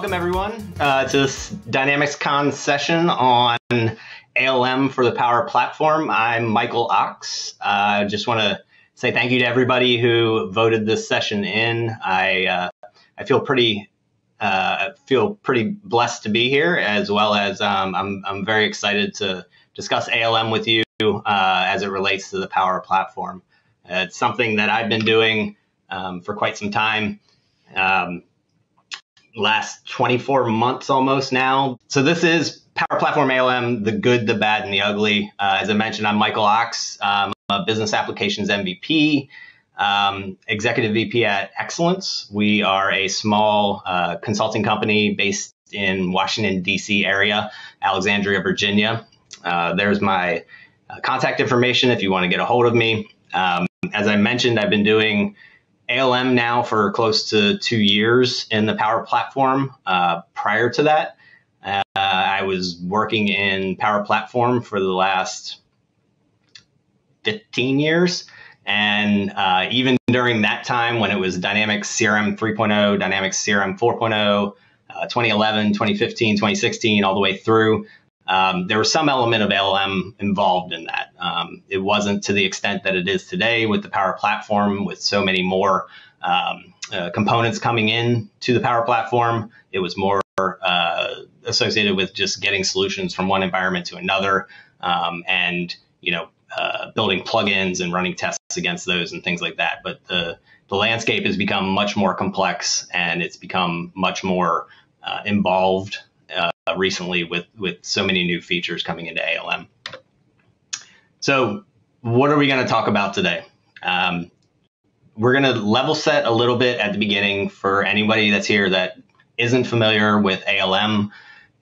welcome everyone uh, to this DynamicsCon session on ALM for the Power Platform. I'm Michael Ochs. Uh, I uh, just want to say thank you to everybody who voted this session in. I uh, I feel pretty uh, feel pretty blessed to be here, as well as um, I'm I'm very excited to discuss ALM with you uh, as it relates to the Power Platform. it's something that I've been doing um, for quite some time. Um, last 24 months almost now. So this is Power Platform ALM, the good, the bad, and the ugly. Uh, as I mentioned, I'm Michael Ochs, um, a business applications MVP, um, executive VP at Excellence. We are a small uh, consulting company based in Washington, D.C. area, Alexandria, Virginia. Uh, there's my uh, contact information if you want to get a hold of me. Um, as I mentioned, I've been doing ALM now for close to two years in the Power Platform. Uh, prior to that, uh, I was working in Power Platform for the last 15 years. And uh, even during that time when it was Dynamics CRM 3.0, Dynamics CRM 4.0, uh, 2011, 2015, 2016, all the way through, um, there was some element of ALM involved in that. Um, it wasn't to the extent that it is today with the Power Platform, with so many more um, uh, components coming in to the Power Platform. It was more uh, associated with just getting solutions from one environment to another, um, and you know, uh, building plugins and running tests against those and things like that. But the the landscape has become much more complex, and it's become much more uh, involved uh, recently with with so many new features coming into ALM. So, what are we going to talk about today? Um, we're going to level set a little bit at the beginning for anybody that's here that isn't familiar with ALM.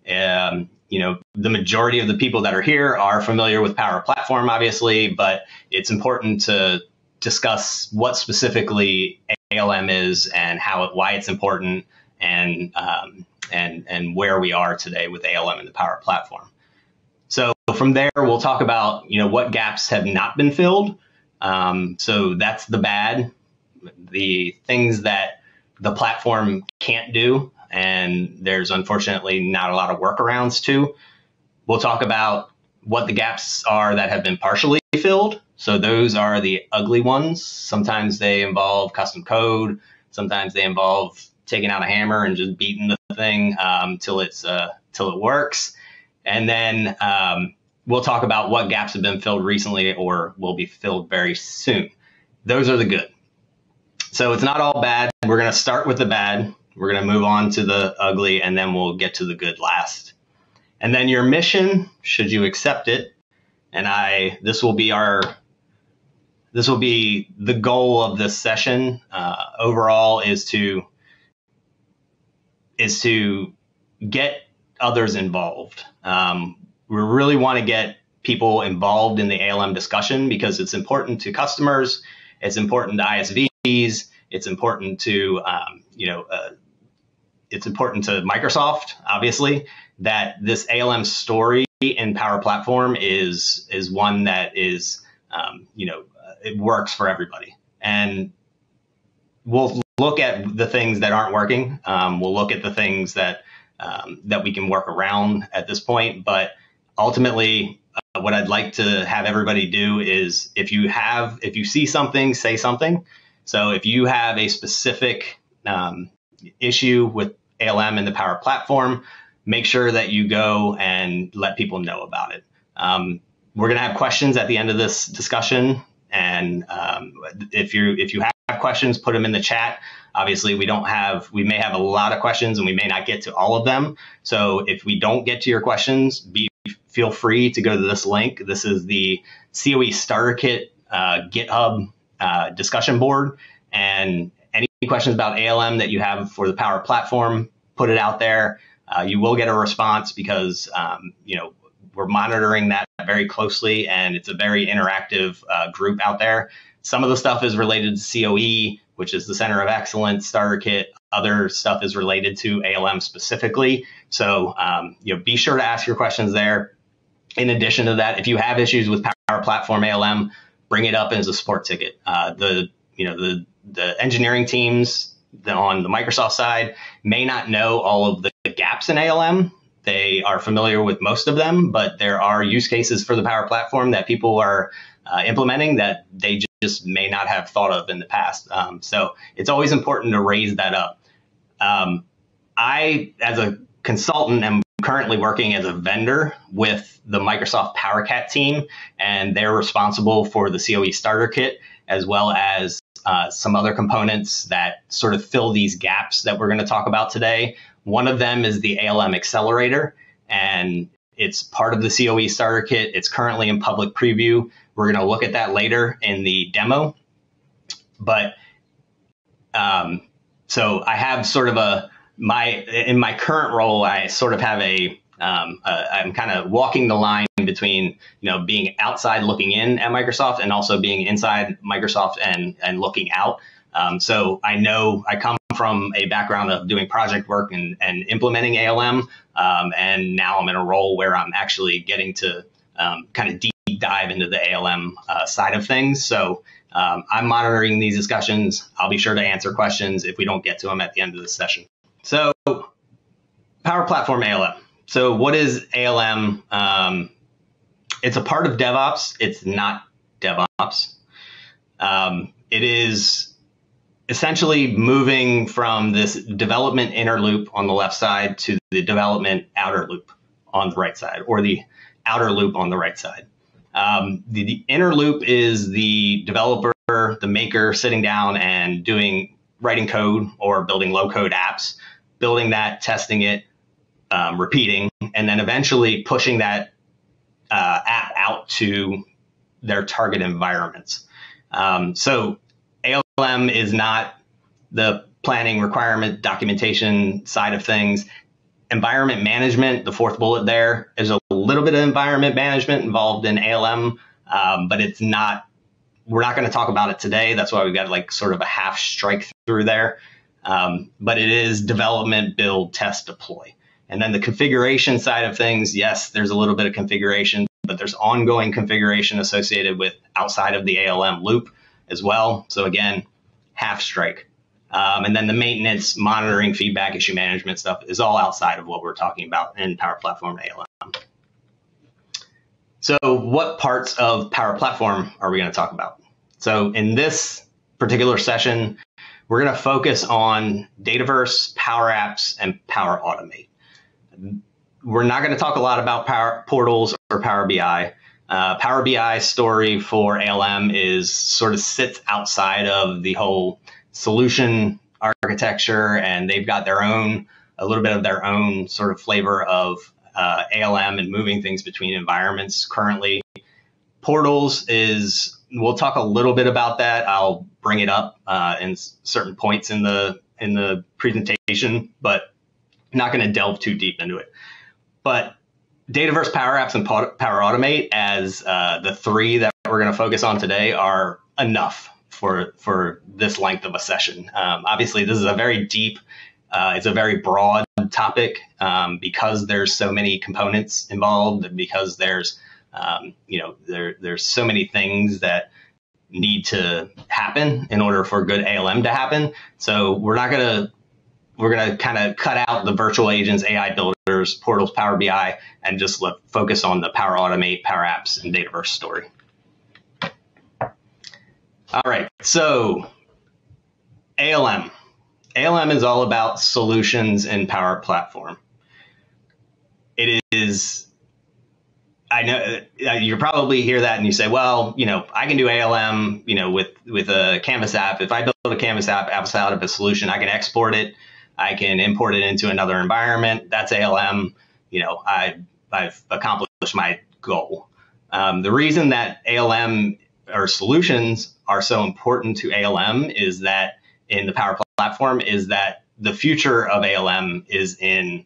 Um, you know, the majority of the people that are here are familiar with Power Platform, obviously, but it's important to discuss what specifically ALM is and how it, why it's important, and um, and and where we are today with ALM and the Power Platform. So from there, we'll talk about you know what gaps have not been filled. Um, so that's the bad, the things that the platform can't do, and there's unfortunately not a lot of workarounds to. We'll talk about what the gaps are that have been partially filled. So those are the ugly ones. Sometimes they involve custom code. Sometimes they involve taking out a hammer and just beating the thing um, till it's uh, till it works, and then um, we'll talk about what gaps have been filled recently or will be filled very soon. Those are the good. So it's not all bad. We're going to start with the bad. We're going to move on to the ugly, and then we'll get to the good last. And then your mission, should you accept it, and I, this will be our this will be the goal of this session uh, overall is to is to get others involved. Um, we really want to get people involved in the ALM discussion because it's important to customers, it's important to ISVs, it's important to um, you know uh, it's important to Microsoft, obviously, that this ALM story in Power Platform is is one that is um, you know it works for everybody, and we'll look at the things that aren't working. Um, we'll look at the things that um, that we can work around at this point. But ultimately, uh, what I'd like to have everybody do is if you have if you see something, say something. So if you have a specific um, issue with ALM and the Power Platform, make sure that you go and let people know about it. Um, we're going to have questions at the end of this discussion, and um, if you if you have questions, put them in the chat. Obviously, we don't have, we may have a lot of questions and we may not get to all of them. So if we don't get to your questions, be feel free to go to this link. This is the COE Starter Kit uh, GitHub uh, discussion board. And any questions about ALM that you have for the Power Platform, put it out there. Uh, you will get a response because, um, you know, we're monitoring that very closely and it's a very interactive uh, group out there. Some of the stuff is related to COE, which is the Center of Excellence starter kit. Other stuff is related to ALM specifically. So, um, you know, be sure to ask your questions there. In addition to that, if you have issues with Power Platform ALM, bring it up as a support ticket. Uh, the you know the the engineering teams on the Microsoft side may not know all of the gaps in ALM. They are familiar with most of them, but there are use cases for the Power Platform that people are uh, implementing that they just may not have thought of in the past. Um, so it's always important to raise that up. Um, I, as a consultant, am currently working as a vendor with the Microsoft PowerCat team, and they're responsible for the COE starter kit as well as uh, some other components that sort of fill these gaps that we're going to talk about today. One of them is the ALM accelerator, and it's part of the COE starter kit. It's currently in public preview. We're going to look at that later in the demo. But um, so I have sort of a my in my current role, I sort of have a um, uh, I'm kind of walking the line between you know being outside looking in at Microsoft and also being inside Microsoft and and looking out. Um, so I know I come from a background of doing project work and, and implementing ALM, um, and now I'm in a role where I'm actually getting to um, kind of deep dive into the ALM uh, side of things. So um, I'm monitoring these discussions. I'll be sure to answer questions if we don't get to them at the end of the session. So Power Platform ALM. So what is ALM? Um, it's a part of DevOps. It's not DevOps. Um, it is essentially moving from this development inner loop on the left side to the development outer loop on the right side, or the outer loop on the right side. Um, the, the, inner loop is the developer, the maker sitting down and doing writing code or building low code apps, building that, testing it, um, repeating, and then eventually pushing that uh, app out to their target environments. Um, so ALM is not the planning requirement documentation side of things. Environment management, the fourth bullet there, is a little bit of environment management involved in ALM, um, but it's not. We're not going to talk about it today. That's why we've got like sort of a half strike through there. Um, but it is development, build, test, deploy. And then the configuration side of things, yes, there's a little bit of configuration, but there's ongoing configuration associated with outside of the ALM loop as well. So again, half strike. Um, and then the maintenance, monitoring, feedback, issue management stuff is all outside of what we're talking about in Power Platform ALM. So what parts of Power Platform are we going to talk about? So in this particular session, we're going to focus on Dataverse, Power Apps, and Power Automate we're not going to talk a lot about Power Portals or Power BI. Uh, Power BI story for ALM is sort of sits outside of the whole solution architecture, and they've got their own a little bit of their own sort of flavor of uh, ALM and moving things between environments currently. Portals is we'll talk a little bit about that. I'll bring it up uh, in certain points in the in the presentation, but not going to delve too deep into it. But Dataverse Power Apps and Power Automate as uh, the three that we're going to focus on today are enough for for this length of a session. Um, obviously, this is a very deep, uh, it's a very broad topic um, because there's so many components involved, because there's um, you know there there's so many things that need to happen in order for good ALM to happen. So we're not going to we're to kind of cut out the virtual agents, AI builders, portals, Power BI, and just look, focus on the Power Automate, Power Apps, and Dataverse story. All right, so ALM. ALM is all about solutions in Power Platform. It is I know uh, you probably hear that and you say, well, you know, I can do ALM, you know, with with a Canvas app. If I build a Canvas app outside of a solution, I can export it I can import it into another environment. That's ALM. You know, I, I've accomplished my goal. Um, the reason that ALM or solutions are so important to ALM is that in the Power Platform is that the future of ALM is in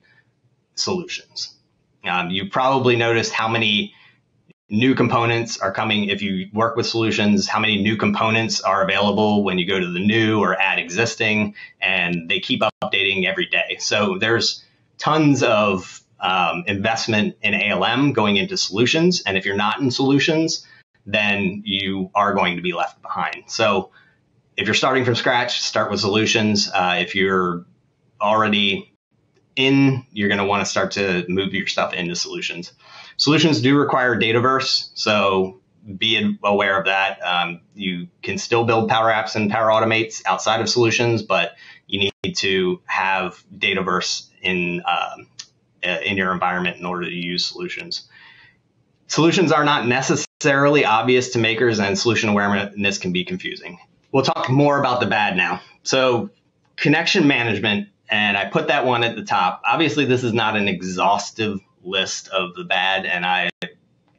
solutions. Um, you probably noticed how many new components are coming if you work with solutions how many new components are available when you go to the new or add existing and they keep updating every day so there's tons of um, investment in alm going into solutions and if you're not in solutions then you are going to be left behind so if you're starting from scratch, start with solutions. Uh, if you're already in, you're going to want to start to move your stuff into solutions. Solutions do require Dataverse, so be aware of that. Um, you can still build Power Apps and Power Automates outside of solutions, but you need to have Dataverse in um, in your environment in order to use solutions. Solutions are not necessarily obvious to makers, and solution awareness can be confusing. We'll talk more about the bad now. So, connection management, and I put that one at the top. Obviously, this is not an exhaustive list of the bad, and I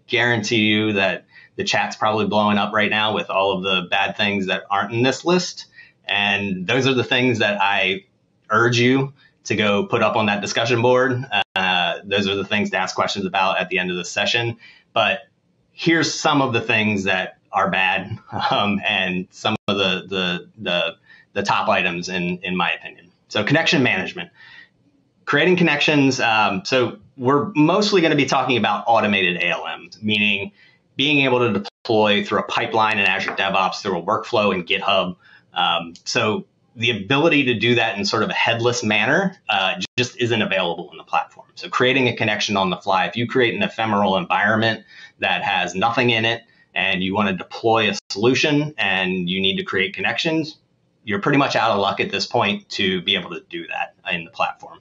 guarantee you that the chat's probably blowing up right now with all of the bad things that aren't in this list. And those are the things that I urge you to go put up on that discussion board. Uh, those are the things to ask questions about at the end of the session. But here's some of the things that are bad um, and some of the, the, the, the, top items in, in my opinion. So connection management, creating connections. Um, so we're mostly going to be talking about automated ALMs, meaning being able to deploy through a pipeline in Azure DevOps, through a workflow in GitHub. Um, so the ability to do that in sort of a headless manner uh, just isn't available in the platform. So creating a connection on the fly, if you create an ephemeral environment that has nothing in it and you want to deploy a solution and you need to create connections, you're pretty much out of luck at this point to be able to do that in the platform.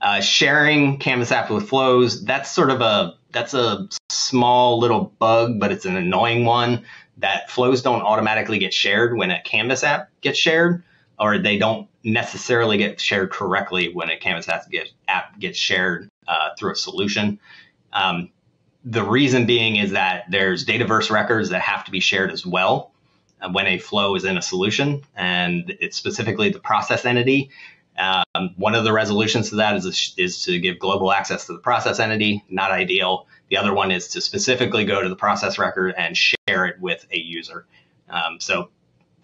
Uh, sharing Canvas app with flows, that's sort of a that's a small little bug, but it's an annoying one that flows don't automatically get shared when a Canvas app gets shared, or they don't necessarily get shared correctly when a Canvas app, get, app gets shared uh, through a solution. Um, the reason being is that there's Dataverse records that have to be shared as well uh, when a flow is in a solution, and it's specifically the process entity. Um, one of the resolutions to that is, is to give global access to the process entity. Not ideal. The other one is to specifically go to the process record and share it with a user. Um, so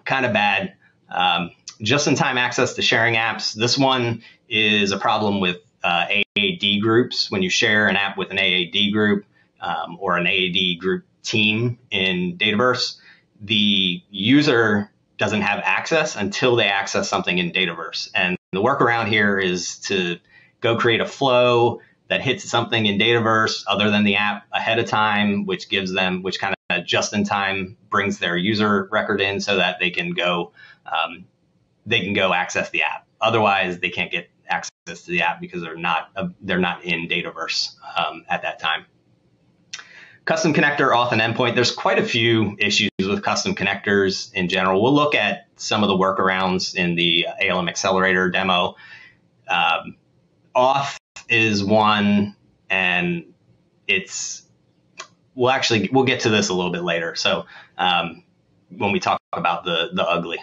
kind of bad. Um, just-in-time access to sharing apps. This one is a problem with uh, AAD groups. When you share an app with an AAD group um, or an AAD group team in Dataverse, the user doesn't have access until they access something in Dataverse. And the workaround here is to go create a flow that hits something in Dataverse other than the app ahead of time, which gives them, which kind of just in time brings their user record in so that they can go, um, they can go access the app. Otherwise, they can't get access to the app because they're not, uh, they're not in Dataverse um, at that time. Custom connector, auth, and endpoint. There's quite a few issues with custom connectors in general. We'll look at some of the workarounds in the ALM Accelerator demo. Um, auth is one, and it's we'll actually we'll get to this a little bit later. So um, when we talk about the the ugly.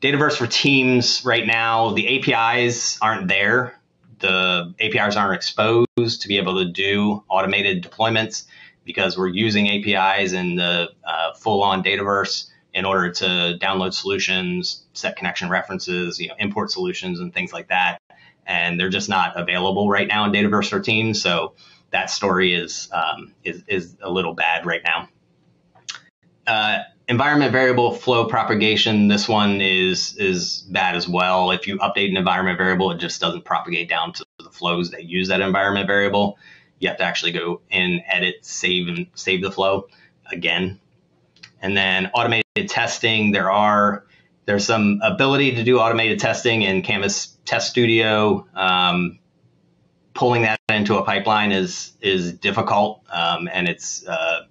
Dataverse for Teams right now, the APIs aren't there. The APIs aren't exposed to be able to do automated deployments because we're using APIs in the uh, full-on Dataverse in order to download solutions, set connection references, you know, import solutions, and things like that and they're just not available right now in Dataverse for Teams. So that story is um, is, is a little bad right now. Uh, environment variable flow propagation. This one is is bad as well. If you update an environment variable, it just doesn't propagate down to the flows that use that environment variable. You have to actually go in, edit, save, and save the flow again. And then automated testing. There are there's some ability to do automated testing in Canvas Test Studio. Um, pulling that into a pipeline is is difficult, um, and it's uh,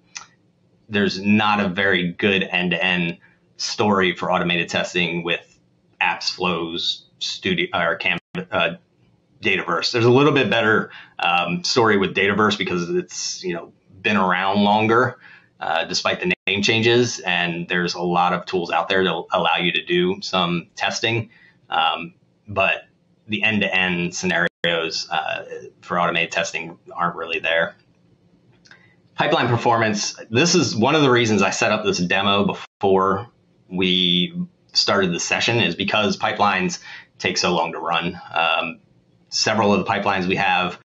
there's not a very good end to end story for automated testing with apps flows studio or Canvas. Uh, Dataverse. There's a little bit better um, story with Dataverse because it's you know been around longer, uh, despite the name changes, and there's a lot of tools out there to allow you to do some testing. Um, but the end-to-end scenarios uh, for automated testing aren't really there. Pipeline performance. This is one of the reasons I set up this demo before we started the session is because pipelines take so long to run. Um, several of the pipelines we have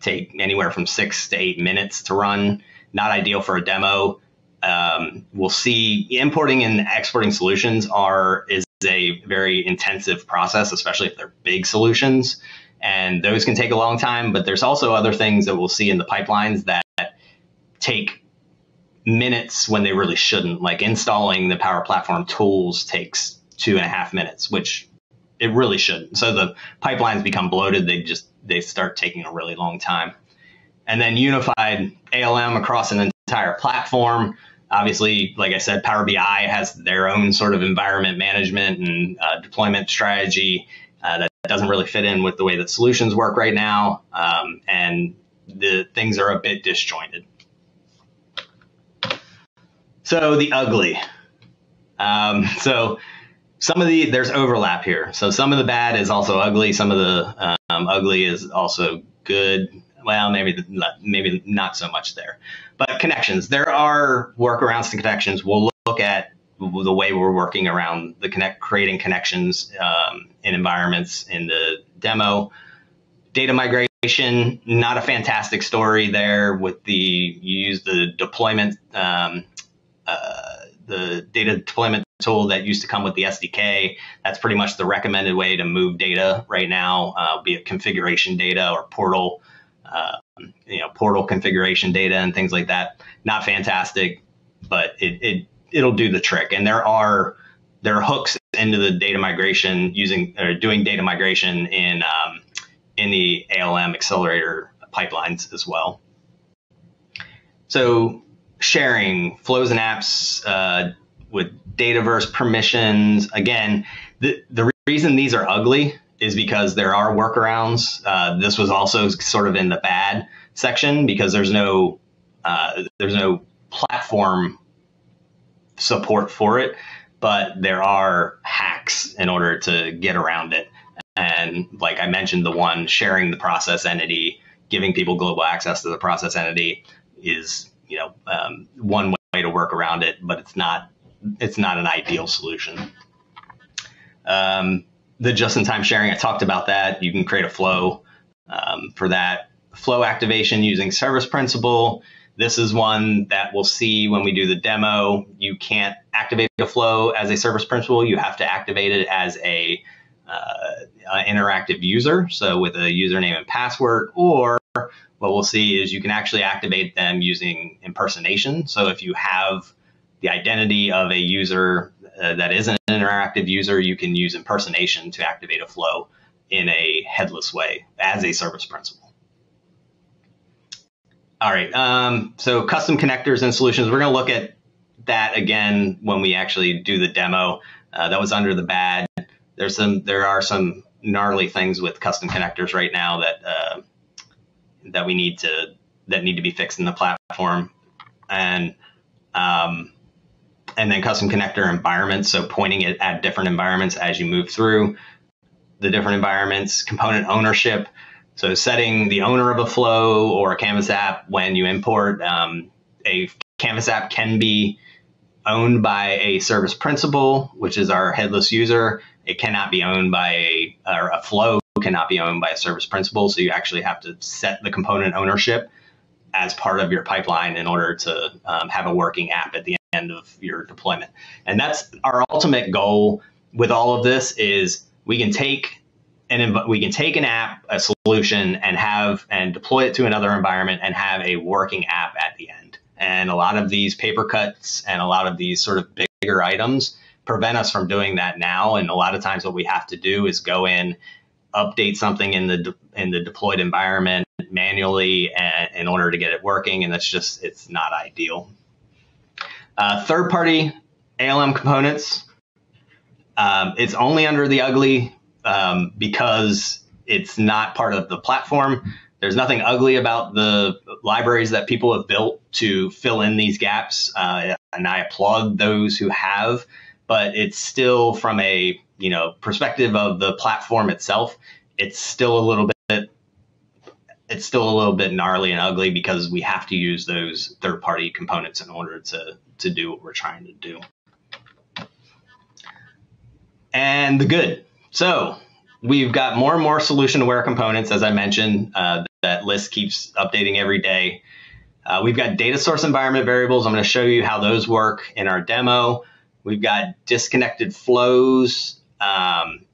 take anywhere from six to eight minutes to run. Not ideal for a demo. um, we'll see importing and exporting solutions are is a very intensive process, especially if they're big solutions. And those can take a long time, but there's also other things that we'll see in the pipelines that take minutes when they really shouldn't. Like installing the Power Platform tools takes two and a half minutes, which it really shouldn't. So the pipelines become bloated. They just they start taking a really long time. And then unified ALM across an entire platform. Obviously, like I said, Power BI has their own sort of environment management and uh, deployment strategy uh, that doesn't really fit in with the way that solutions work right now. Um, and the things are a bit disjointed. So the ugly. Um, so some of the there's overlap here. So some of the bad is also ugly. Some of the um, ugly is also good. Well, maybe maybe not so much there. But connections. There are workarounds to connections. We'll look at the way we're working around the connect creating connections um, in environments in the demo. Data migration, not a fantastic story there with the you use the deployment um, uh, the data deployment tool that used to come with the SDK. That's pretty much the recommended way to move data right now, uh, be it configuration data or portal, uh, you know, portal configuration data and things like that. Not fantastic, but it, it it'll do the trick. And there are there are hooks into the data migration using or doing data migration in um, in the ALM accelerator pipelines as well. So sharing flows and apps uh, with Dataverse permissions. Again, the, the reason these are ugly is because there are workarounds. Uh, this was also sort of in the bad section because there's no uh, there's no platform support for it, but there are hacks in order to get around it. And like I mentioned, the one sharing the process entity, giving people global access to the process entity is you know um, one way to work around it, but it's not it's not an ideal solution. Um, the just-in-time sharing, I talked about that. You can create a flow um, for that. Flow activation using service principal. This is one that we'll see when we do the demo. You can't activate a flow as a service principal. You have to activate it as a uh, interactive user, so with a username and password, or what we'll see is you can actually activate them using impersonation. So if you have the identity of a user uh, that isn't an interactive user, you can use impersonation to activate a flow in a headless way as a service principal. All right, um, so custom connectors and solutions. We're going to look at that again when we actually do the demo. Uh, that was under the bad. There's some, there are some gnarly things with custom connectors right now that uh, that we need to that need to be fixed in the platform, and um, and then custom connector environments. So pointing it at different environments as you move through the different environments. Component ownership. So setting the owner of a flow or a Canvas app when you import um, a Canvas app can be owned by a service principal, which is our headless user. It cannot be owned by a, or a flow cannot be owned by a service principal. So you actually have to set the component ownership as part of your pipeline in order to um, have a working app at the end of your deployment. And that's our ultimate goal with all of this is we can take and we can take an app, a solution, and have and deploy it to another environment and have a working app at the end. And a lot of these paper cuts and a lot of these sort of bigger items prevent us from doing that now. And a lot of times, what we have to do is go in update something in the de- in the deployed environment manually in order to get it working, and that's just it's not ideal. Uh, third party ALM components, um, it's only under the ugly um, because it's not part of the platform. There's nothing ugly about the libraries that people have built to fill in these gaps, uh, and I applaud those who have. But it's still from a you know perspective of the platform itself, it's still a little bit it's still a little bit gnarly and ugly because we have to use those third party components in order to to do what we're trying to do. And the good. So we've got more and more solution aware components, as I mentioned. Uh, that list keeps updating every day. Uh, we've got data source environment variables. I'm going to show you how those work in our demo. We've got disconnected flows, um,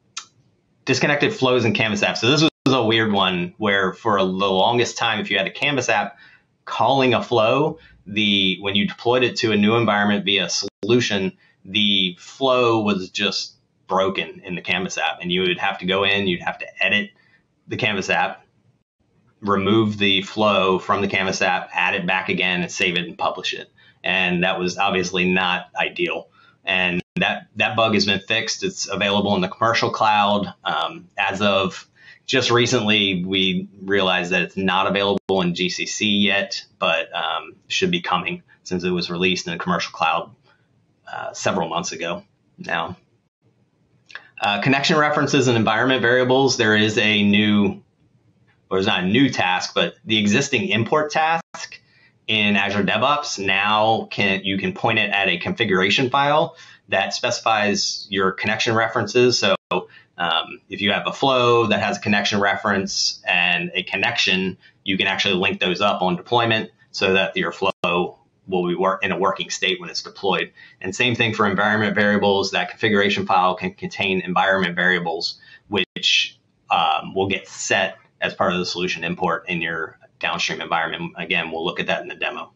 disconnected flows in Canvas app. So this was a weird one where for the longest time, if you had a Canvas app calling a flow, the when you deployed it to a new environment via solution, the flow was just broken in the Canvas app, and you would have to go in, you'd have to edit the Canvas app, remove the flow from the Canvas app, add it back again, and save it and publish it. And that was obviously not ideal. And that that bug has been fixed. It's available in the commercial cloud. Um, as of just recently, we realized that it's not available in GCC yet, but um, should be coming since it was released in the commercial cloud uh, several months ago now. Uh, connection references and environment variables, there is a new, or it's not a new task, but the existing import task in Azure DevOps now can you can point it at a configuration file that specifies your connection references. So um, if you have a flow that has a connection reference and a connection, you can actually link those up on deployment so that your flow will be in a working state when it's deployed. And same thing for environment variables. That configuration file can contain environment variables, which um, will get set as part of the solution import in your downstream environment. Again, we'll look at that in the demo.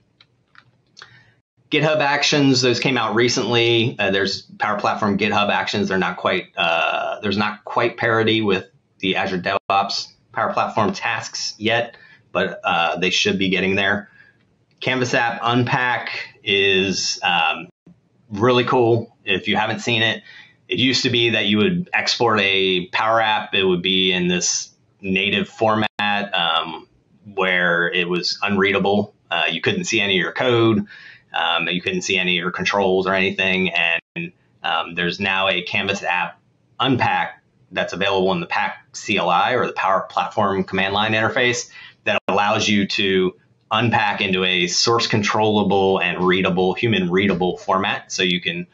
GitHub Actions, those came out recently. Uh, there's Power Platform GitHub Actions. They're not quite uh, there's not quite parity with the Azure DevOps Power Platform tasks yet, but uh, they should be getting there. Canvas App Unpack is um, really cool. If you haven't seen it, it used to be that you would export a Power App. It would be in this native format um, where it was unreadable. Uh, you couldn't see any of your code. Um, you couldn't see any of your controls or anything. And um, there's now a Canvas app unpack that's available in the PAC CLI or the Power Platform command line interface that allows you to unpack into a source controllable and readable, human readable format. So you can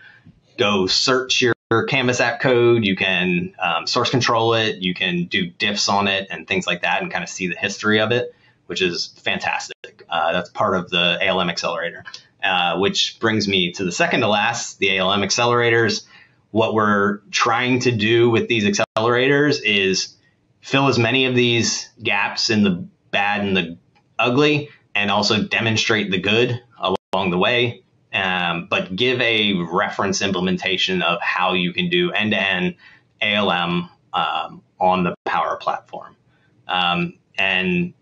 go search your Canvas app code, you can um, source control it, you can do diffs on it and things like that and kind of see the history of it, which is fantastic. Uh, that's part of the ALM accelerator. Uh, which brings me to the second to last, the ALM accelerators. What we're trying to do with these accelerators is fill as many of these gaps in the bad and the ugly, and also demonstrate the good along the way. Um, but give a reference implementation of how you can do end to end ALM um, on the Power Platform. Um, and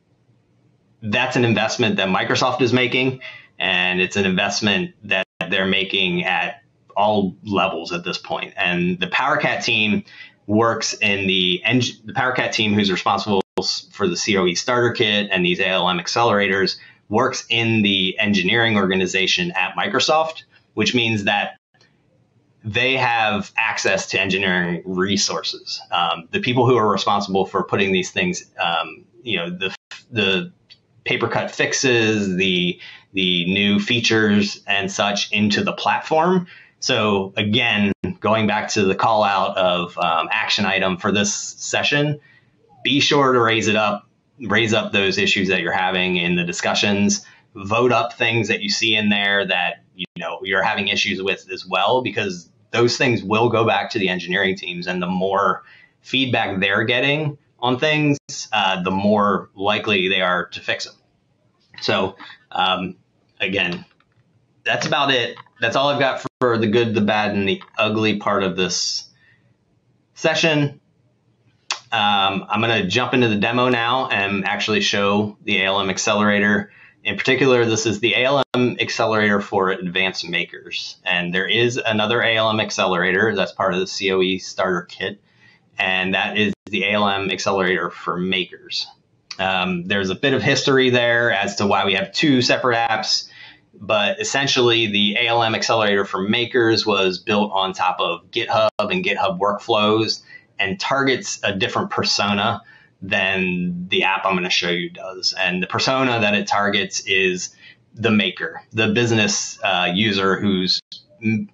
that's an investment that Microsoft is making and it's an investment that they're making at all levels at this point. And the PowerCat team works in the eng- the PowerCat team, who's responsible for the COE starter kit and these ALM accelerators, works in the engineering organization at Microsoft, which means that they have access to engineering resources. Um, the people who are responsible for putting these things, um, you know, the the paper cut fixes, the the new features and such into the platform. So again, going back to the call out of um, action item for this session, be sure to raise it up, raise up those issues that you're having in the discussions, vote up things that you see in there that you know you're having issues with as well, because those things will go back to the engineering teams, and the more feedback they're getting on things, uh, the more likely they are to fix them. So um, again, that's about it. That's all I've got for the good, the bad, and the ugly part of this session. Um, I'm going to jump into the demo now and actually show the ALM accelerator. In particular, this is the ALM accelerator for advanced makers. And there is another ALM accelerator that's part of the COE starter kit, and that is the ALM accelerator for makers. Um, there's a bit of history there as to why we have two separate apps, but essentially the ALM accelerator for makers was built on top of GitHub and GitHub workflows and targets a different persona than the app I'm going to show you does. And the persona that it targets is the maker, the business uh, user who's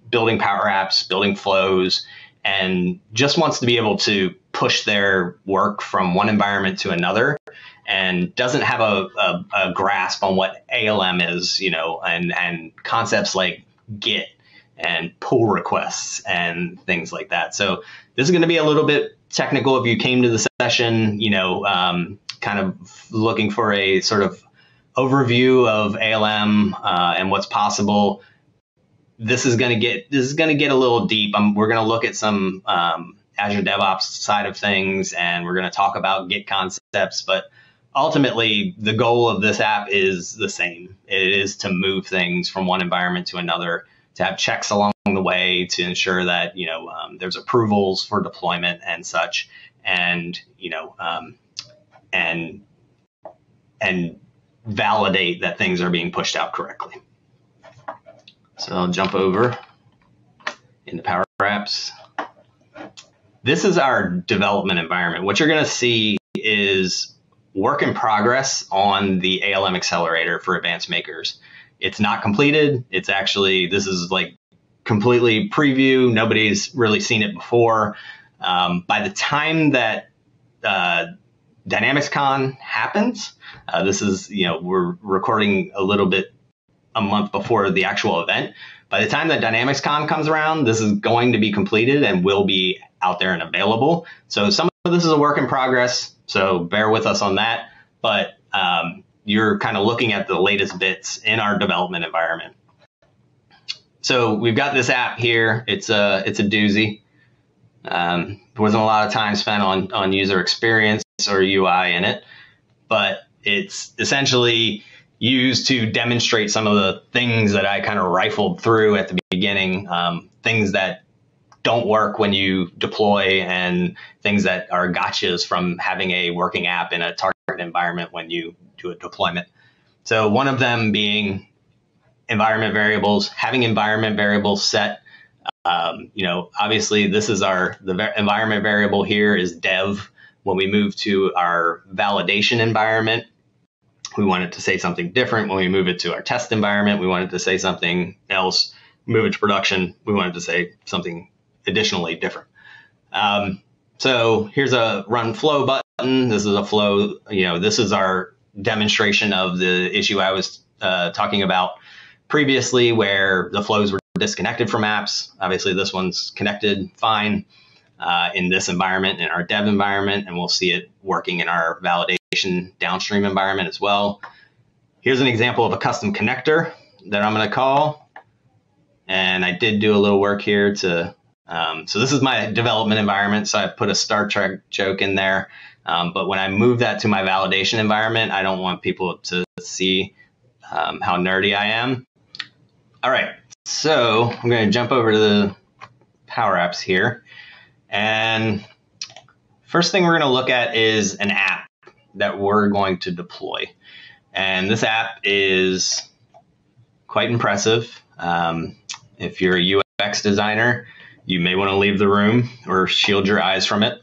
building Power Apps, building flows, and just wants to be able to push their work from one environment to another and doesn't have a, a, a, grasp on what ALM is, you know, and, and concepts like Git and pull requests and things like that. So this is going to be a little bit technical if you came to the session, you know, um, kind of looking for a sort of overview of ALM uh, and what's possible. This is going to get this is going to get a little deep. Um, we're going to look at some um, Azure DevOps side of things, and we're going to talk about Git concepts. But ultimately, the goal of this app is the same. It is to move things from one environment to another, to have checks along the way to ensure that you know um, there's approvals for deployment and such, and you know, um, and and validate that things are being pushed out correctly. So I'll jump over into Power Apps. This is our development environment. What you're going to see is work in progress on the ALM accelerator for advanced makers. It's not completed. It's actually, this is like completely preview. Nobody's really seen it before. Um, by the time that uh, DynamicsCon happens, uh, this is, you know, we're recording a little bit a month before the actual event. By the time that DynamicsCon comes around, this is going to be completed and will be out there and available. So some of this is a work in progress. So bear with us on that. But um, you're kind of looking at the latest bits in our development environment. So we've got this app here. It's a it's a doozy. Um, there wasn't a lot of time spent on on user experience or UI in it, but it's essentially used to demonstrate some of the things that I kind of rifled through at the beginning, um, things that don't work when you deploy and things that are gotchas from having a working app in a target environment when you do a deployment. So one of them being environment variables, having environment variables set. Um, you know, obviously this is our, the environment variable here is dev. When we move to our validation environment, we want it to say something different. When we move it to our test environment, we want it to say something else. Move it to production, we want it to say something additionally different. Um, so here's a run flow button. This is a flow, you know, this is our demonstration of the issue I was uh, talking about previously where the flows were disconnected from apps. Obviously, this one's connected fine uh, in this environment, in our dev environment, and we'll see it working in our validation downstream environment as well. Here's an example of a custom connector that I'm going to call. And I did do a little work here to, um, so this is my development environment. So I put a Star Trek joke in there. Um, but when I move that to my validation environment, I don't want people to see um, how nerdy I am. All right, so I'm going to jump over to the Power Apps here. And first thing we're going to look at is an app that we're going to deploy. And this app is quite impressive. Um, if you're a UX designer, you may want to leave the room or shield your eyes from it.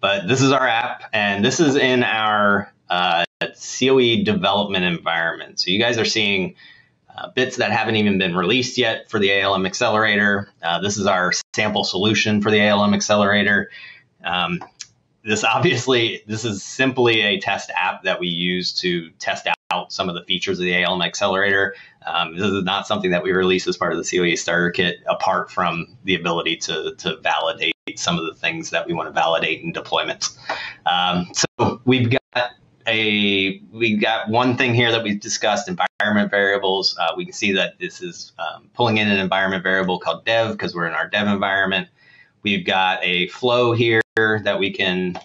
But this is our app, and this is in our uh, COE development environment. So you guys are seeing uh, bits that haven't even been released yet for the ALM Accelerator. Uh, this is our sample solution for the ALM Accelerator. Um, this obviously, this is simply a test app that we use to test out some of the features of the ALM Accelerator. Um, this is not something that we release as part of the COE Starter Kit, apart from the ability to, to validate some of the things that we want to validate in deployments. Um, so we've got a we've got one thing here that we've discussed environment variables. Uh, we can see that this is um, pulling in an environment variable called dev because we're in our dev environment. We've got a flow here that we can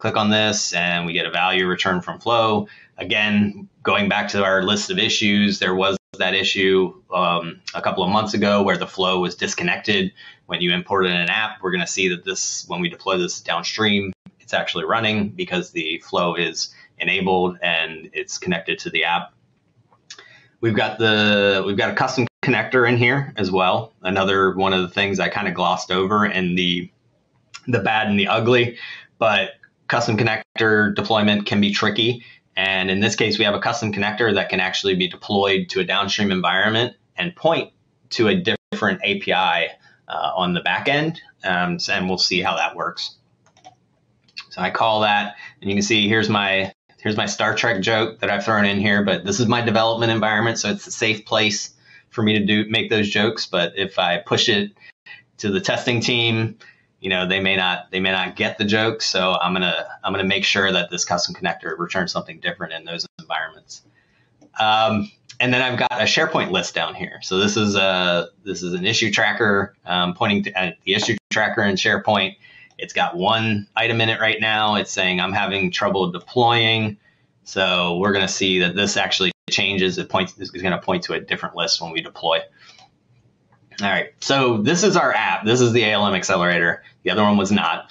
click on this and we get a value return from flow. Again, going back to our list of issues, there was that issue um, a couple of months ago where the flow was disconnected when you imported an app. We're going to see that this, when we deploy this downstream, it's actually running because the flow is enabled and it's connected to the app. We've got the we've got a custom connector in here as well. Another one of the things I kind of glossed over in the the bad and the ugly, but custom connector deployment can be tricky. And in this case, we have a custom connector that can actually be deployed to a downstream environment and point to a different API uh, on the back end. Um, and we'll see how that works. So I call that, and you can see here's my here's my Star Trek joke that I've thrown in here, but this is my development environment, so it's a safe place for me to do make those jokes. But if I push it to the testing team, you know, they may not they may not get the joke. So I'm gonna I'm gonna make sure that this custom connector returns something different in those environments. Um, and then I've got a SharePoint list down here. So this is a this is an issue tracker um, pointing to, at the issue tracker in SharePoint. It's got one item in it right now. It's saying I'm having trouble deploying. So we're going to see that this actually changes. It points this is going to point to a different list when we deploy. All right. So this is our app. This is the ALM accelerator. The other one was not.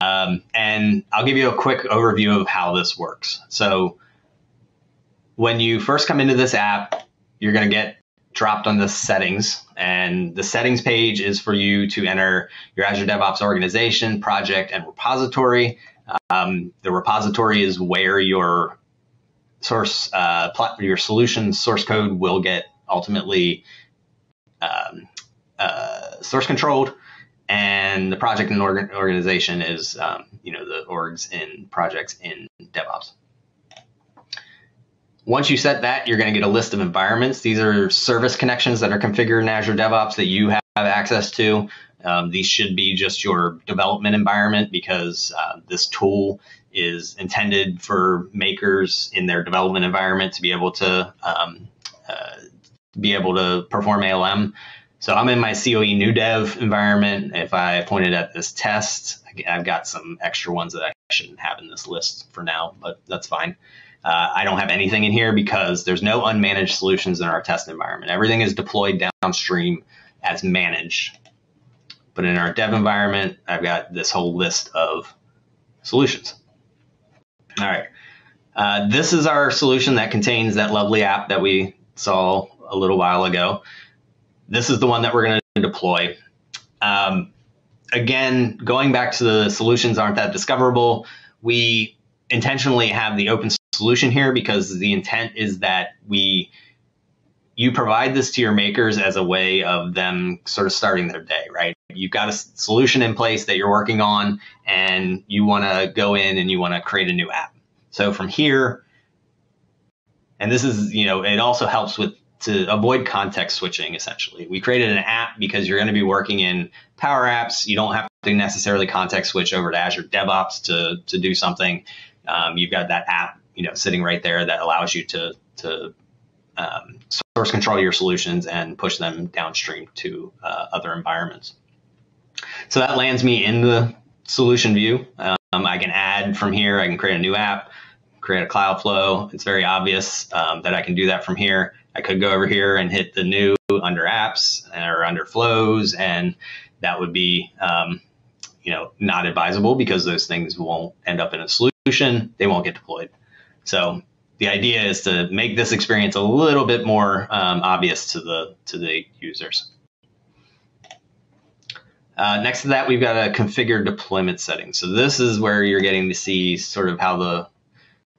Um, and I'll give you a quick overview of how this works. So when you first come into this app, you're going to get dropped on the settings. And the settings page is for you to enter your Azure DevOps organization, project, and repository. Um, the repository is where your source, uh, your solution source code will get ultimately um, uh, source controlled. And the project and org- organization is, um, you know, the orgs and projects in DevOps. Once you set that, you're going to get a list of environments. These are service connections that are configured in Azure DevOps that you have access to. Um, these should be just your development environment because uh, this tool is intended for makers in their development environment to be able to um, uh, be able to perform ALM. So I'm in my COE new dev environment. If I pointed at this test, I've got some extra ones that I shouldn't have in this list for now, but that's fine. Uh, I don't have anything in here because there's no unmanaged solutions in our test environment. Everything is deployed downstream as managed. But in our dev environment, I've got this whole list of solutions. All right. Uh, this is our solution that contains that lovely app that we saw a little while ago. This is the one that we're going to deploy. Um, again, going back to the solutions aren't that discoverable, we intentionally have the open solution here because the intent is that we you provide this to your makers as a way of them sort of starting their day, right? You've got a solution in place that you're working on and you want to go in and you want to create a new app. So from here, and this is, you know, it also helps with to avoid context switching essentially. We created an app because you're going to be working in Power Apps. You don't have to necessarily context switch over to Azure DevOps to, to do something. Um, you've got that app you know sitting right there that allows you to to um, source control your solutions and push them downstream to uh, other environments. So that lands me in the solution view. Um, I can add from here. I can create a new app, create a cloud flow It's very obvious um, that I can do that from here. I could go over here and hit the new under apps or under flows, and that would be um, you know not advisable because those things won't end up in a solution. They won't get deployed. So the idea is to make this experience a little bit more um, obvious to the to the users. Uh, next to that, we've got a configure deployment setting. So this is where you're getting to see sort of how the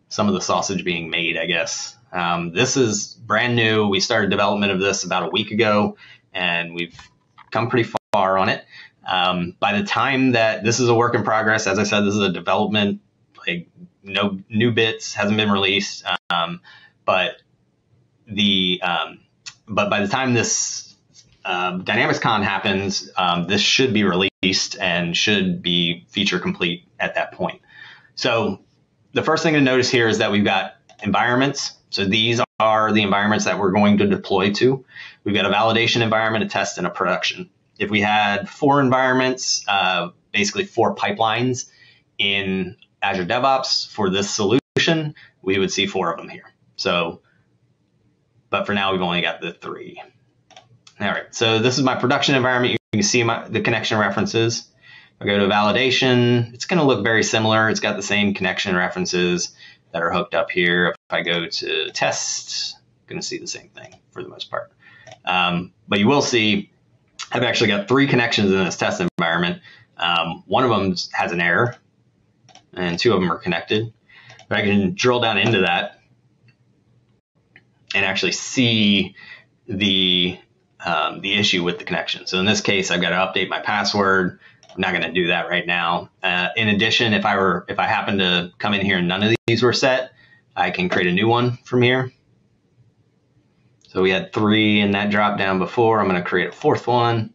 some of the sausage being made, I guess. Um, this is brand new. We started development of this about a week ago, and we've come pretty far on it. Um, by the time that this is a work in progress, as I said, this is a development like no new bits hasn't been released, um, but the um, but by the time this uh, DynamicsCon happens, um, this should be released and should be feature complete at that point. So the first thing to notice here is that we've got environments. So these are the environments that we're going to deploy to. We've got a validation environment, a test, and a production. If we had four environments, uh, basically four pipelines in Azure DevOps for this solution, we would see four of them here. So, but for now, we've only got the three. All right, so this is my production environment. You can see my, the connection references. I go to validation. It's going to look very similar. It's got the same connection references that are hooked up here. If I go to test, I'm going to see the same thing for the most part. Um, but you will see I've actually got three connections in this test environment. Um, one of them has an error and two of them are connected. But I can drill down into that and actually see the um, the issue with the connection. So in this case, I've got to update my password. Not going to do that right now. Uh, in addition, if I were if I happen to come in here and none of these were set, I can create a new one from here. So we had three in that drop down before. I'm going to create a fourth one.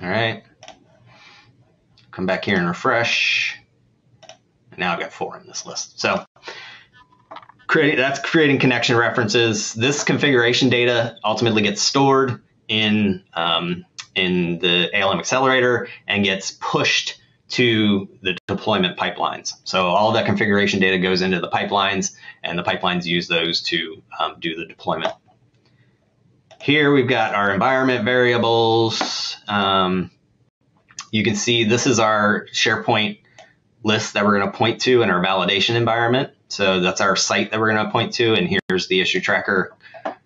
All right. Come back here and refresh. And now I've got four in this list. So that's creating connection references. This configuration data ultimately gets stored in um, in the ALM accelerator and gets pushed to the deployment pipelines. So all that configuration data goes into the pipelines, and the pipelines use those to um, do the deployment. Here we've got our environment variables. Um, you can see this is our SharePoint list that we're going to point to in our validation environment. So that's our site that we're going to point to, and here's the issue tracker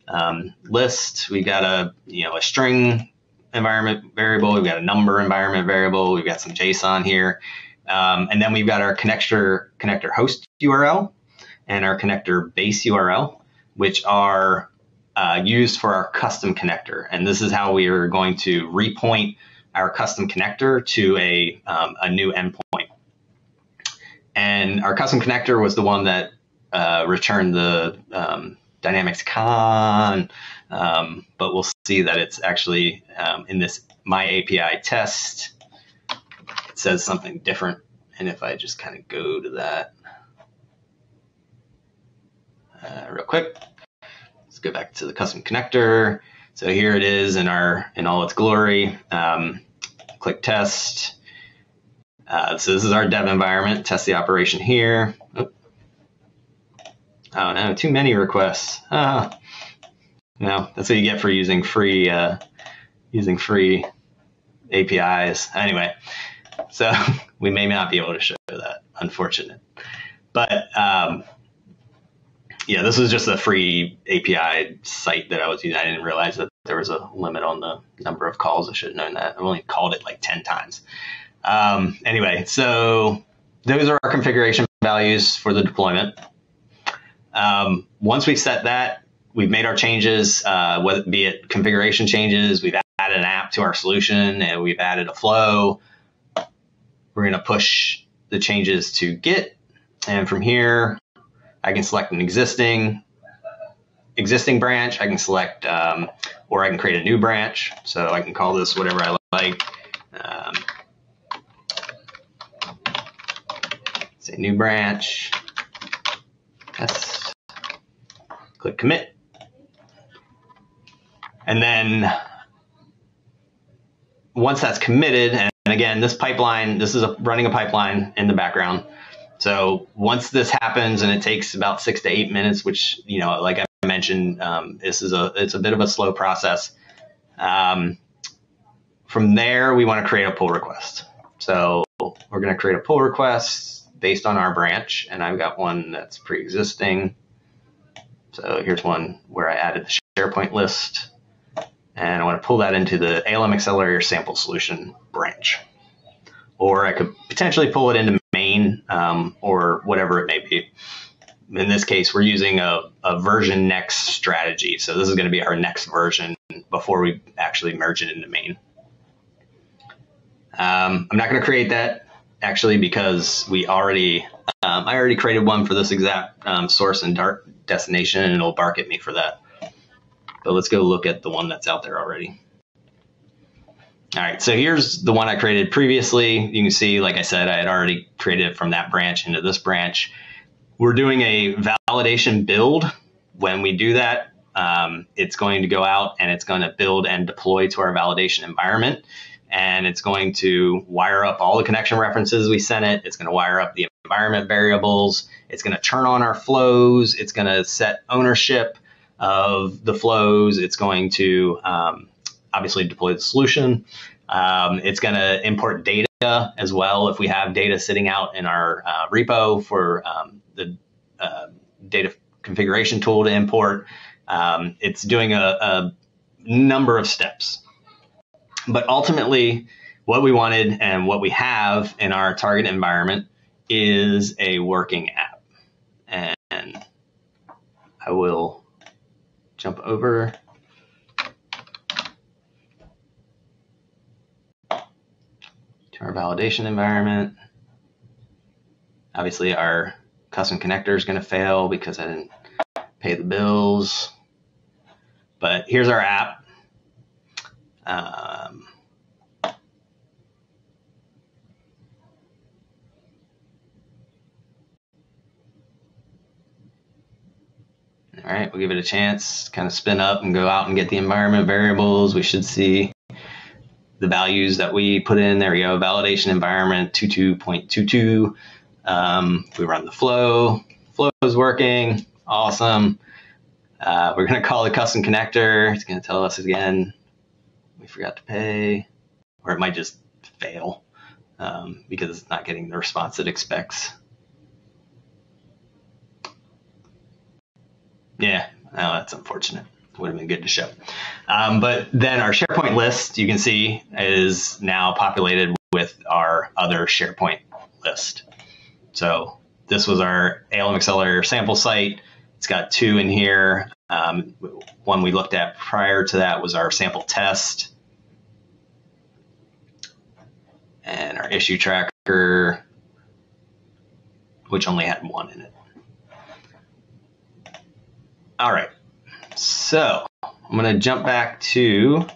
um, list. We've got a you know a string environment variable. We've got a number environment variable. We've got some JSON here, um, and then we've got our connector connector host URL and our connector base URL, which are uh, used for our custom connector. And this is how we are going to repoint our custom connector to a, um, a new endpoint. And our custom connector was the one that uh, returned the um, DynamicsCon, um, but we'll see that it's actually um, in this my API test. It says something different, and if I just kind of go to that uh, real quick, let's go back to the custom connector. So here it is in our in all its glory. Um, click test. Uh, so this is our dev environment. Test the operation here. Oh, oh no, too many requests. Ah. No, that's what you get for using free uh, using free APIs. Anyway, so we may not be able to show that. Unfortunate, but um, yeah, this was just a free API site that I was using. I didn't realize that there was a limit on the number of calls. I should have known that. I've only called it like ten times. Um, anyway, so those are our configuration values for the deployment. Um, once we've set that, we've made our changes, uh, whether be it configuration changes, we've added an app to our solution, and we've added a flow. We're going to push the changes to Git, and from here, I can select an existing existing branch. I can select, um, or I can create a new branch. So I can call this whatever I like. Um, say new branch. That's click commit. And then once that's committed, and again, this pipeline, this is a, running a pipeline in the background. So once this happens, and it takes about six to eight minutes, which you know, like I mentioned, um, this is a it's a bit of a slow process. Um, from there, we want to create a pull request. So we're going to create a pull request based on our branch, and I've got one that's pre-existing. So here's one where I added the SharePoint list and I want to pull that into the ALM Accelerator sample solution branch. Or I could potentially pull it into main um, or whatever it may be. In this case, we're using a, a version next strategy. So this is going to be our next version before we actually merge it into main. Um, I'm not going to create that actually because we already, um, I already created one for this exact um, source and destination and it'll bark at me for that. But let's go look at the one that's out there already. All right, so here's the one I created previously. You can see, like I said, I had already created it from that branch into this branch. We're doing a validation build. When we do that, um, it's going to go out and it's going to build and deploy to our validation environment. And it's going to wire up all the connection references we sent it. It's going to wire up the environment variables. It's going to turn on our flows. It's going to set ownership of the flows. It's going to um, obviously deploy the solution. Um, it's going to import data as well if we have data sitting out in our uh, repo for um, the uh, data configuration tool to import. Um, it's doing a, a number of steps. But ultimately, what we wanted and what we have in our target environment is a working app. And I will jump over. to our validation environment. Obviously, our custom connector is going to fail because I didn't pay the bills. But here's our app. Um, All right, we'll give it a chance, kind of spin up and go out and get the environment variables. We should see the values that we put in. There we go, validation environment 22.22. Um, we run the flow, flow is working, awesome. Uh, we're gonna call the custom connector. It's gonna tell us again, we forgot to pay, or it might just fail um, because it's not getting the response it expects. Yeah, oh, that's unfortunate. Would have been good to show. Um, but then our SharePoint list, you can see, is now populated with our other SharePoint list. So this was our ALM Accelerator sample site. It's got two in here. Um, one we looked at prior to that was our sample test. And our issue tracker, which only had one in it. All right, so I'm going to jump back to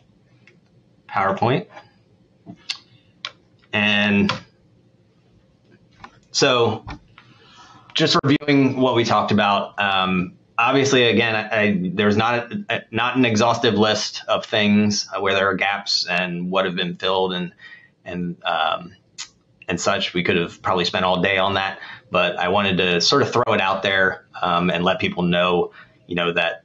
PowerPoint. And so just reviewing what we talked about, um, obviously, again, I, I, there's not a, not an exhaustive list of things where there are gaps and what have been filled and and um, and such. We could have probably spent all day on that, but I wanted to sort of throw it out there um, and let people know you know that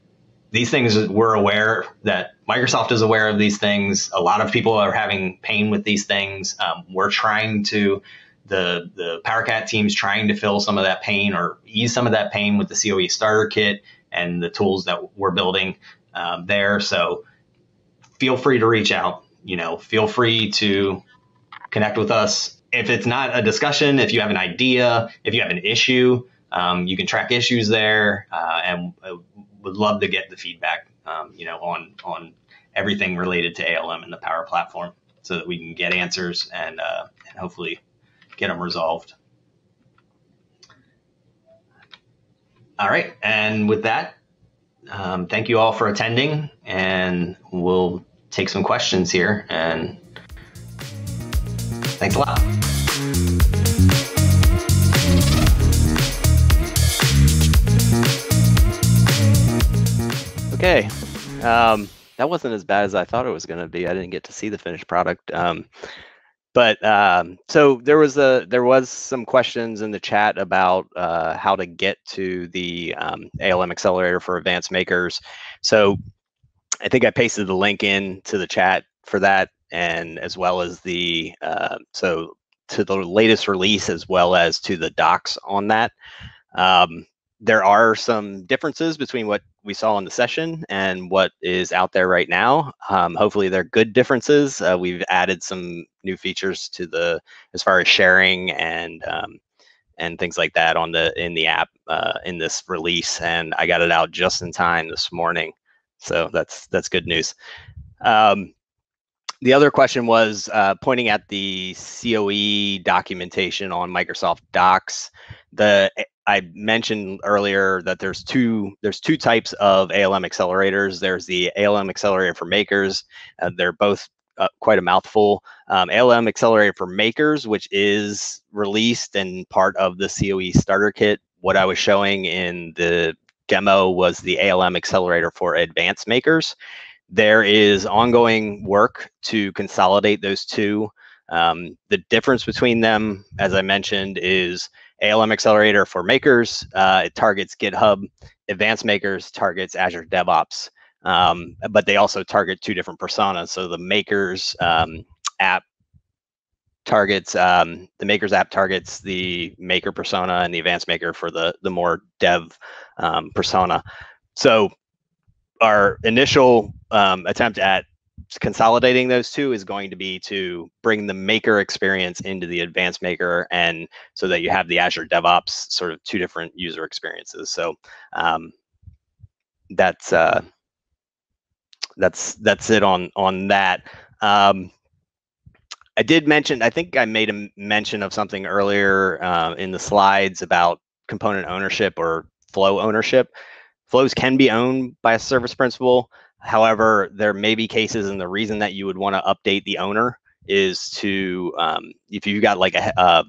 these things we're aware that Microsoft is aware of these things. A lot of people are having pain with these things. Um, we're trying to the the PowerCat team's trying to fill some of that pain or ease some of that pain with the COE starter kit and the tools that we're building um, there. So feel free to reach out. You know, feel free to connect with us. If it's not a discussion, if you have an idea, if you have an issue, um, you can track issues there, uh, and uh, would love to get the feedback, um, you know, on on everything related to ALM and the Power Platform, so that we can get answers and uh, and hopefully get them resolved. All right, and with that, um, thank you all for attending, and we'll take some questions here. And thanks a lot. Okay. Um, that wasn't as bad as I thought it was going to be. I didn't get to see the finished product. Um, but um, so there was a there was some questions in the chat about uh, how to get to the um, ALM accelerator for advanced makers. So I think I pasted the link in to the chat for that, and as well as the uh, so to the latest release as well as to the docs on that. Um, there are some differences between what we saw in the session and what is out there right now. Um, hopefully, they're good differences. Uh, we've added some new features to the as far as sharing and um, and things like that on the in the app uh, in this release, and I got it out just in time this morning. So that's that's good news. Um, the other question was uh, pointing at the COE documentation on Microsoft Docs. The I mentioned earlier that there's two there's two types of ALM accelerators. There's the ALM accelerator for makers. Uh, they're both uh, quite a mouthful. Um, ALM accelerator for makers, which is released and part of the COE starter kit. What I was showing in the demo was the ALM accelerator for advanced makers. There is ongoing work to consolidate those two. Um, the difference between them, as I mentioned, is ALM Accelerator for makers. Uh, it targets GitHub. Advanced Makers targets Azure DevOps. Um, but they also target two different personas. So the makers um, app targets um, the makers app targets the maker persona and the advanced maker for the the more dev um, persona. So our initial um, attempt at consolidating those two is going to be to bring the maker experience into the advanced maker and so that you have the azure devops sort of two different user experiences so um, that's uh, that's that's it on on that um, I did mention, I think I made a mention of something earlier uh, in the slides about component ownership or flow ownership. Flows can be owned by a service principal. However, there may be cases, and the reason that you would want to update the owner is to, um, if you've got like a, uh,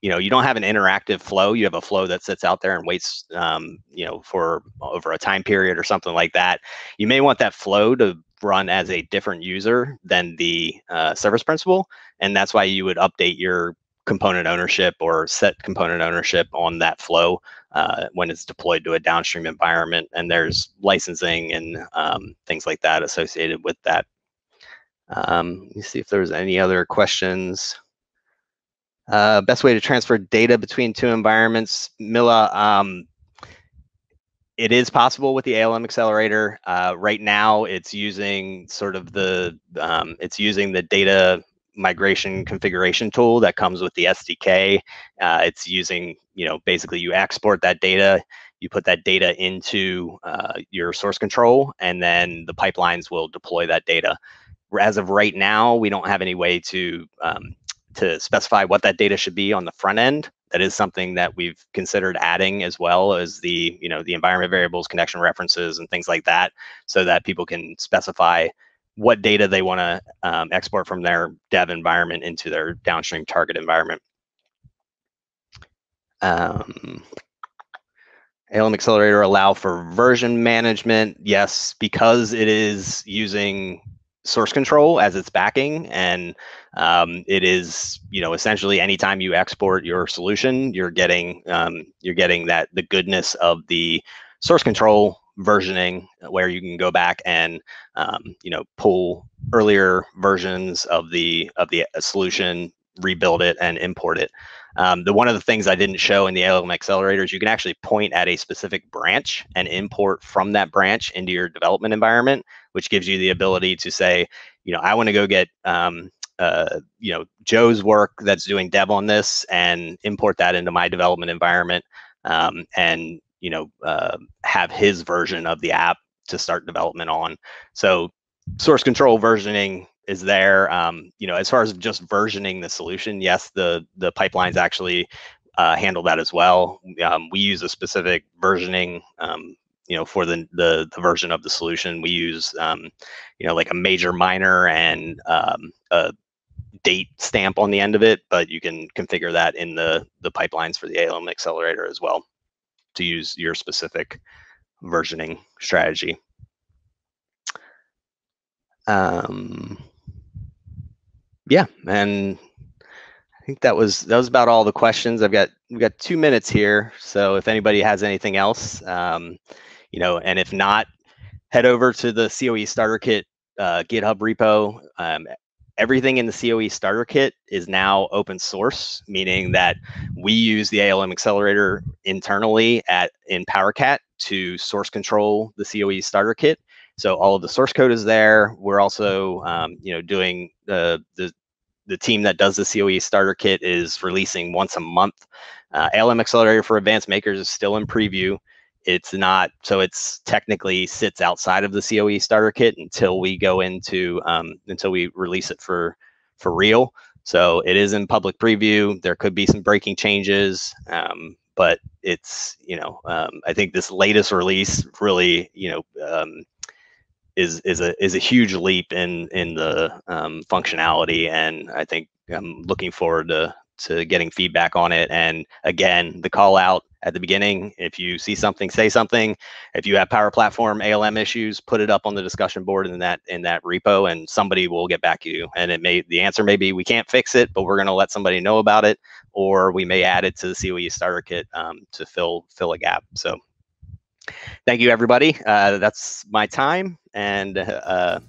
you know, you don't have an interactive flow, you have a flow that sits out there and waits, um, you know, for over a time period or something like that. You may want that flow to run as a different user than the uh, service principal. And that's why you would update your component ownership or set component ownership on that flow uh, when it's deployed to a downstream environment. And there's licensing and um, things like that associated with that. Um, let me see if there's any other questions. Uh, best way to transfer data between two environments, Mila. Um, it is possible with the ALM accelerator. Uh, right now, it's using sort of the um, it's using the data migration configuration tool that comes with the SDK. Uh, it's using you know basically you export that data, you put that data into uh, your source control, and then the pipelines will deploy that data. As of right now, we don't have any way to um, to specify what that data should be on the front end that is something that we've considered adding as well as the you know the environment variables connection references and things like that so that people can specify what data they want to um, export from their dev environment into their downstream target environment um, ALM Accelerator allow for version management? Yes, because it is using source control as its backing and um, it is you know essentially anytime you export your solution you're getting um, you're getting that the goodness of the source control versioning where you can go back and um, you know pull earlier versions of the of the uh, solution rebuild it and import it. Um, the one of the things I didn't show in the ALM accelerator is you can actually point at a specific branch and import from that branch into your development environment, which gives you the ability to say, you know, I want to go get um, uh, you know Joe's work that's doing dev on this and import that into my development environment um, and you know uh, have his version of the app to start development on. So source control versioning is there. Um, you know, as far as just versioning the solution, yes, the the pipelines actually uh, handle that as well. Um, we use a specific versioning, um, you know, for the, the, the version of the solution. We use, um, you know, like a major minor and um, a date stamp on the end of it, but you can configure that in the the pipelines for the ALM accelerator as well to use your specific versioning strategy. Um, yeah, and I think that was that was about all the questions. I've got we've got two minutes here, so if anybody has anything else, um, you know, and if not, head over to the COE Starter Kit uh, GitHub repo. Um, everything in the COE Starter Kit is now open source, meaning that we use the ALM accelerator internally at in PowerCat to source control the COE Starter Kit. So all of the source code is there. We're also, um, you know, doing the the the team that does the COE starter kit is releasing once a month. Uh, ALM Accelerator for Advanced Makers is still in preview. It's not so it's technically sits outside of the COE starter kit until we go into um, until we release it for for real. So it is in public preview. There could be some breaking changes, um, but it's you know um, I think this latest release really you know um, is is a is a huge leap in in the um, functionality, and I think I'm looking forward to to getting feedback on it. And again, the call out at the beginning, if you see something, say something. If you have Power Platform ALM issues, put it up on the discussion board in that in that repo, and somebody will get back to you. And it may the answer may be we can't fix it, but we're going to let somebody know about it, or we may add it to the COE starter kit um, to fill fill a gap. So thank you, everybody. Uh, that's my time, and uh,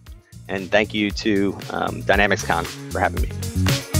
and thank you to um, DynamicsCon for having me.